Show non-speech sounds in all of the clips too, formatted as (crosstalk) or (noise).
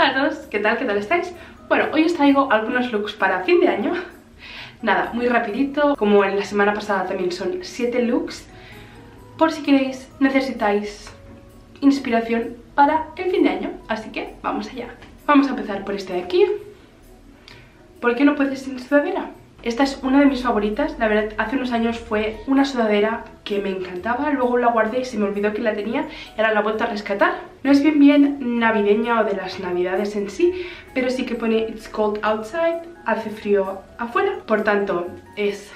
A todos, ¿qué tal? ¿Qué tal estáis? Bueno, hoy os traigo algunos looks para fin de año Nada, muy rapidito, como en la semana pasada también son 7 looks Por si queréis, necesitáis inspiración para el fin de año Así que vamos allá Vamos a empezar por este de aquí ¿Por qué no puedes sin sudadera? Esta es una de mis favoritas, la verdad hace unos años fue una sudadera que me encantaba, luego la guardé y se me olvidó que la tenía y ahora la he vuelto a rescatar. No es bien bien navideña o de las navidades en sí, pero sí que pone It's cold outside, hace frío afuera, por tanto es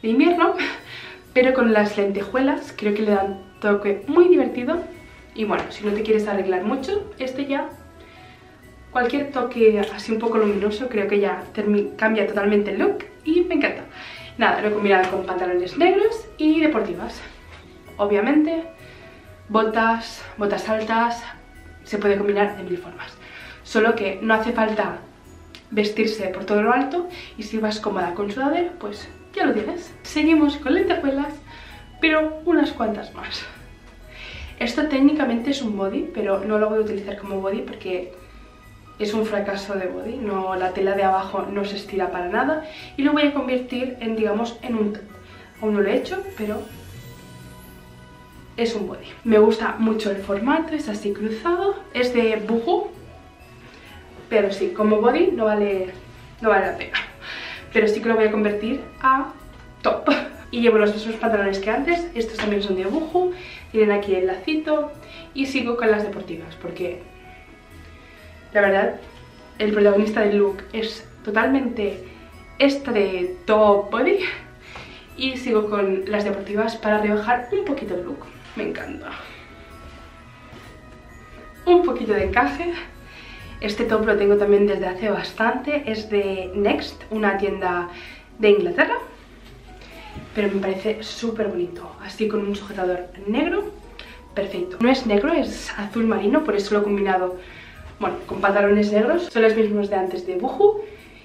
de invierno, (laughs) pero con las lentejuelas creo que le dan toque muy divertido. Y bueno, si no te quieres arreglar mucho, este ya cualquier toque así un poco luminoso creo que ya cambia totalmente el look y me encanta. Nada, lo he combinado con pantalones negros y deportivas. Obviamente, botas, botas altas, se puede combinar de mil formas. Solo que no hace falta vestirse por todo lo alto y si vas cómoda con sudadera, pues ya lo tienes. Seguimos con lentejuelas, pero unas cuantas más. Esto técnicamente es un body, pero no lo voy a utilizar como body porque es un fracaso de body, no, la tela de abajo no se estira para nada y lo voy a convertir en, digamos, en un top. Aún no lo he hecho, pero es un body. Me gusta mucho el formato, es así cruzado, es de Boohoo, pero sí, como body no vale, no vale la pena. Pero sí que lo voy a convertir a top. Y llevo los mismos pantalones que antes, estos también son de tienen aquí el lacito y sigo con las deportivas porque la verdad, el protagonista del look es totalmente esta de top body y sigo con las deportivas para rebajar un poquito el look. Me encanta. Un poquito de encaje. Este top lo tengo también desde hace bastante. Es de Next, una tienda de Inglaterra. Pero me parece súper bonito. Así con un sujetador negro. Perfecto. No es negro, es azul marino, por eso lo he combinado bueno, con pantalones negros, son los mismos de antes de Boohoo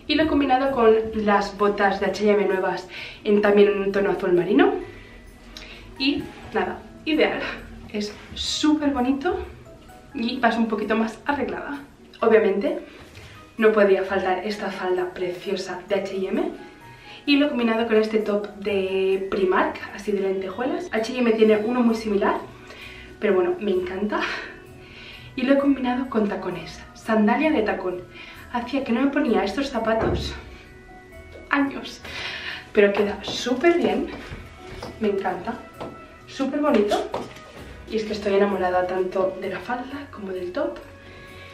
y lo he combinado con las botas de H&M nuevas en, también un tono azul marino y nada, ideal, es súper bonito y vas un poquito más arreglada. Obviamente no podía faltar esta falda preciosa de H&M y lo he combinado con este top de Primark, así de lentejuelas. H&M tiene uno muy similar, pero bueno, me encanta y lo he combinado con tacones, sandalia de tacón. Hacía que no me ponía estos zapatos años, pero queda súper bien, me encanta, súper bonito. Y es que estoy enamorada tanto de la falda como del top.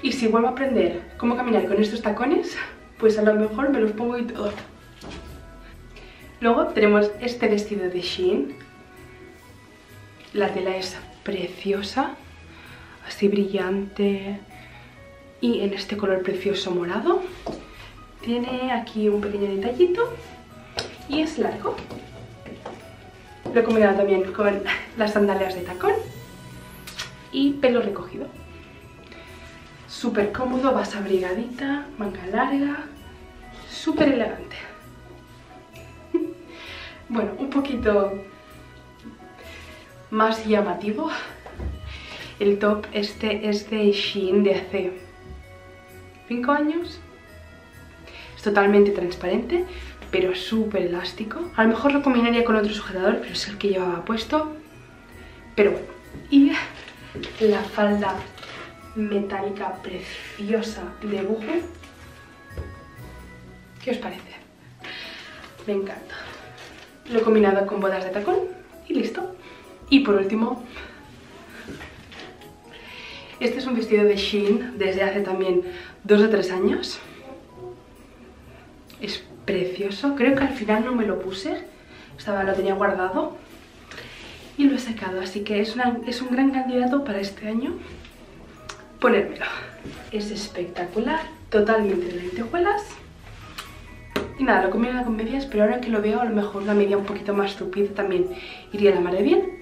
Y si vuelvo a aprender cómo caminar con estos tacones, pues a lo mejor me los pongo y todo. Luego tenemos este vestido de Shein. La tela es preciosa así brillante y en este color precioso morado. Tiene aquí un pequeño detallito y es largo. Lo he combinado también con (laughs) las sandalias de tacón y pelo recogido. Súper cómodo, vas abrigadita, manga larga, súper elegante. (laughs) Bueno, un poquito más llamativo el top este es de Shein de hace 5 años. Es totalmente transparente, pero súper elástico. A lo mejor lo combinaría con otro sujetador, pero es el que llevaba puesto. Pero bueno. Y (laughs) la falda metálica preciosa de Boohoo. ¿Qué os parece? Me encanta. Lo he combinado con bodas de tacón y listo. Y por último, este es un vestido de Shein desde hace también dos o tres años. Es precioso. Creo que al final no me lo puse. Estaba, lo tenía guardado. Y lo he sacado. Así que es, es un gran candidato para este año ponérmelo. Es espectacular. Totalmente de lentejuelas. Y nada, lo combino con medias, pero ahora que lo veo, a lo mejor una media un poquito más tupida también iría la madre bien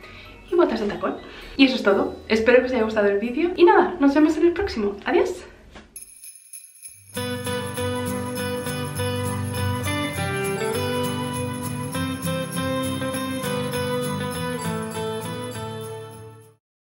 y botas de tacón. Y eso es todo. Espero que os haya gustado el vídeo. Y nada, nos vemos en el próximo. Adiós.